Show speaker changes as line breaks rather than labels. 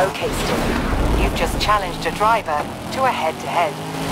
Okay, Stu. You've just challenged a driver to a head-to-head.